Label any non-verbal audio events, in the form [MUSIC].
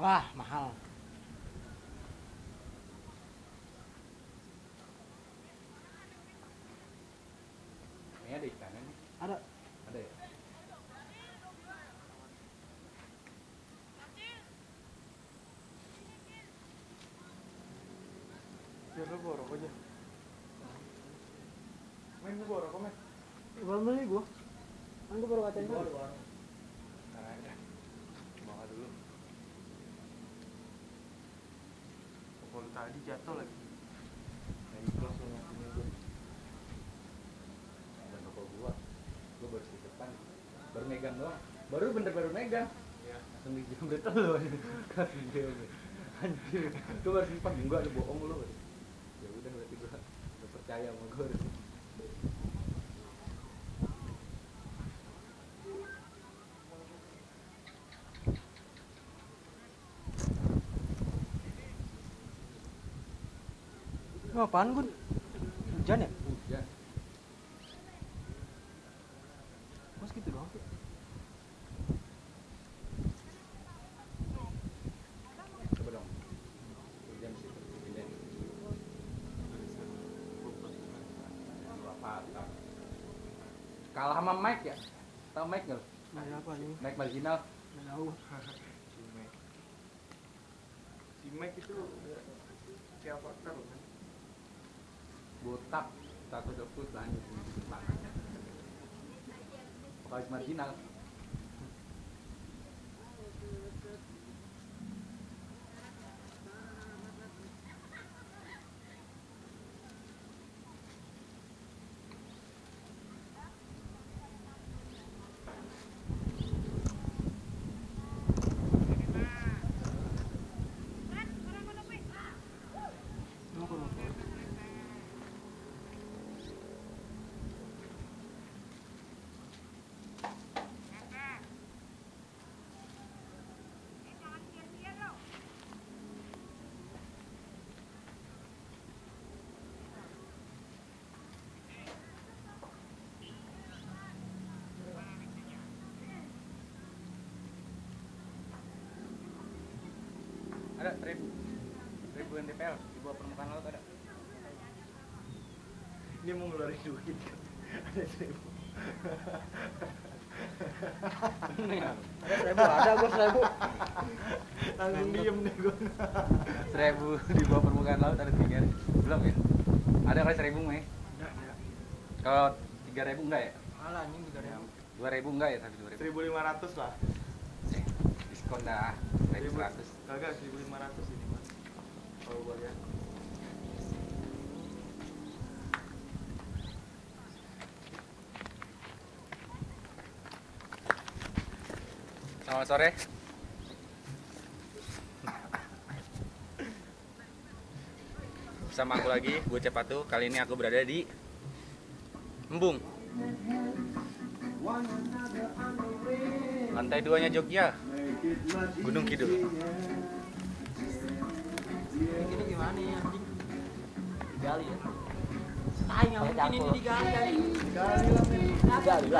Wah, mahal. Ini ada ikannya nih. Ada. Ada ya? Ya lu rokok aja. Main lu rokok, men. Belum beli gua. Kan gua baru katain tadi. Tadi jatuh lagi. Dan rokok gua. Gua baru di depan. Baru megang doang. Baru bener baru megang. Iya. Langsung dijamret lu. [LAUGHS] Kasih dia. Anjir. Gua baru simpan enggak ada bohong lu. Ya udah berarti gua udah percaya sama gua. Oh, apaan, Gun? Hujan ya? Hujan. Mas gitu doang sih. Coba dong. Hujan sih. Hujan. Kalah sama Mike ya? Tahu Mike nggak? Main apa nih? Mike marginal. Nggak tahu. Si Mac itu kayak avatar loh, kan. Botak satu depus lanjut belakang vokalis marginal ada seribu seribu NDPL di bawah permukaan laut ada Ini mau ngeluarin duit. Ada seribu. Ada seribu, ada gua seribu. Langsung diem deh gue. seribu di bawah permukaan laut ada tiga belum ya ada kali seribu mah Enggak, enggak. kalau tiga ribu enggak ya Malah anjing tiga ribu. dua ribu enggak ya tapi dua ribu Seribu lima ratus lah. Dah seribu seratus. Kagak seribu lima ratus ini mas. Kalau gua lihat. selamat sore. Bersama aku lagi gue Cepatu. Kali ini aku berada di Embung. Lantai duanya Jogja Gunung Kidul Ini gimana ya? Digali ya. Mungkin ini digali anjing. Gali lah. Digali lah.